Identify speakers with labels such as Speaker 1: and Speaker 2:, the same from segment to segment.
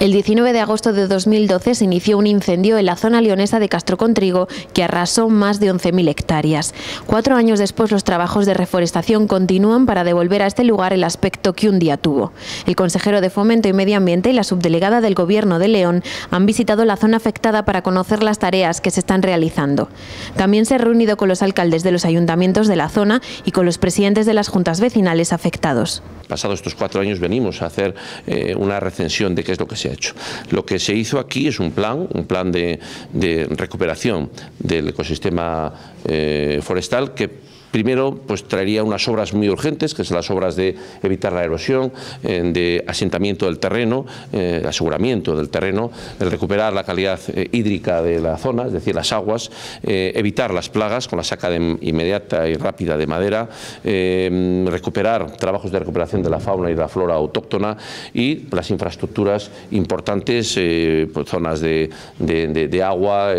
Speaker 1: El 19 de agosto de 2012 se inició un incendio en la zona leonesa de Castro Contrigo que arrasó más de 11.000 hectáreas. Cuatro años después los trabajos de reforestación continúan para devolver a este lugar el aspecto que un día tuvo. El consejero de Fomento y Medio Ambiente y la subdelegada del Gobierno de León han visitado la zona afectada para conocer las tareas que se están realizando. También se ha reunido con los alcaldes de los ayuntamientos de la zona y con los presidentes de las juntas vecinales afectados.
Speaker 2: Pasados estos cuatro años venimos a hacer eh, una recensión de qué es lo que se hecho. Lo que se hizo aquí es un plan, un plan de, recuperación del ecosistema eh, forestal que Primero, pues traería unas obras muy urgentes, que son las obras de evitar la erosión, eh, de asentamiento del terreno, eh, aseguramiento del terreno, el recuperar la calidad hídrica de la zona, es decir, las aguas, evitar las plagas con la saca inmediata y rápida de madera, recuperar trabajos de recuperación de la fauna y de la flora autóctona y las infraestructuras importantes, pues, zonas de, de agua,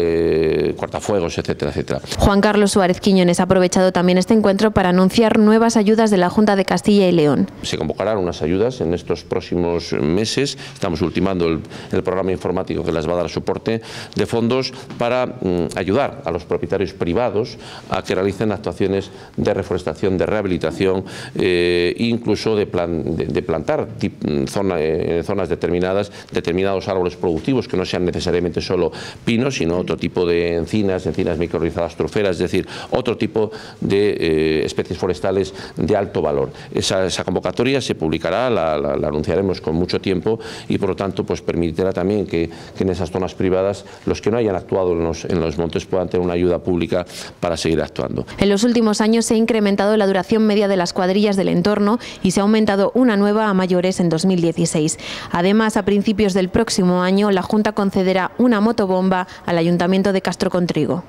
Speaker 2: cortafuegos, etcétera, etcétera.
Speaker 1: Juan Carlos Suárez Quiñones ha aprovechado también este encuentro para anunciar nuevas ayudas de la Junta de Castilla y León.
Speaker 2: Se convocarán unas ayudas en estos próximos meses. Estamos ultimando el, programa informático que les va a dar soporte de fondos para mm, ayudar a los propietarios privados a que realicen actuaciones de reforestación, de rehabilitación e incluso de, plantar mm, en zonas determinadas determinados árboles productivos que no sean necesariamente solo pinos, sino otro tipo de encinas, encinas microrizadas troferas, es decir, otro tipo de eh, especies forestales de alto valor. Esa, convocatoria se publicará, la, anunciaremos con mucho tiempo y por lo tanto pues permitirá también que, en esas zonas privadas los que no hayan actuado en los, en los montes puedan tener una ayuda pública para seguir actuando.
Speaker 1: En los últimos años se ha incrementado la duración media de las cuadrillas del entorno y se ha aumentado una nueva a mayores en 2016. Además, a principios del próximo año, la Junta concederá una motobomba al Ayuntamiento de Castro Contrigo.